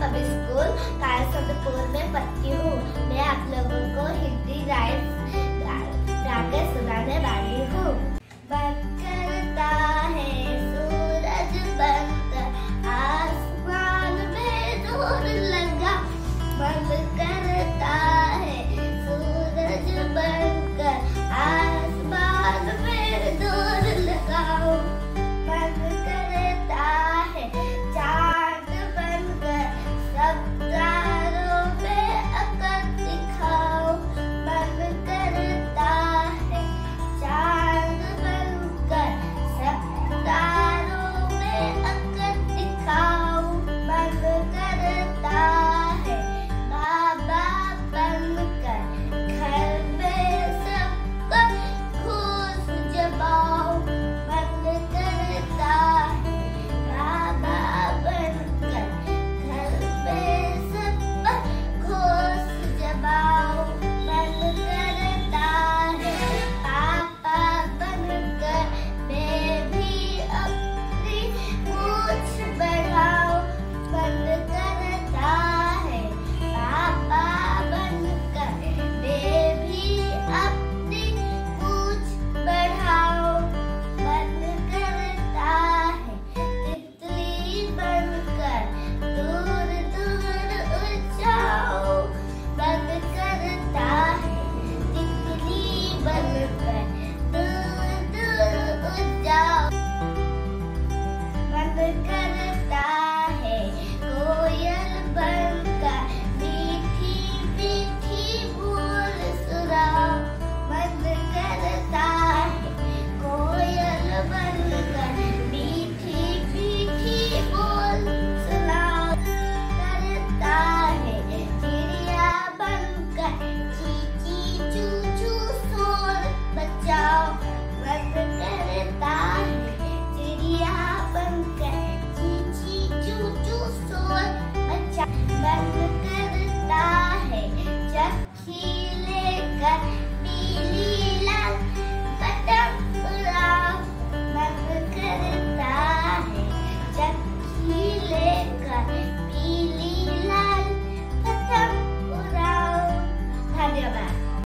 कभी स्कूल कालसदपुर में पढ़ती हूँ। मैं आप लोगों को हिंदी राइट राकेश सुनाने वाली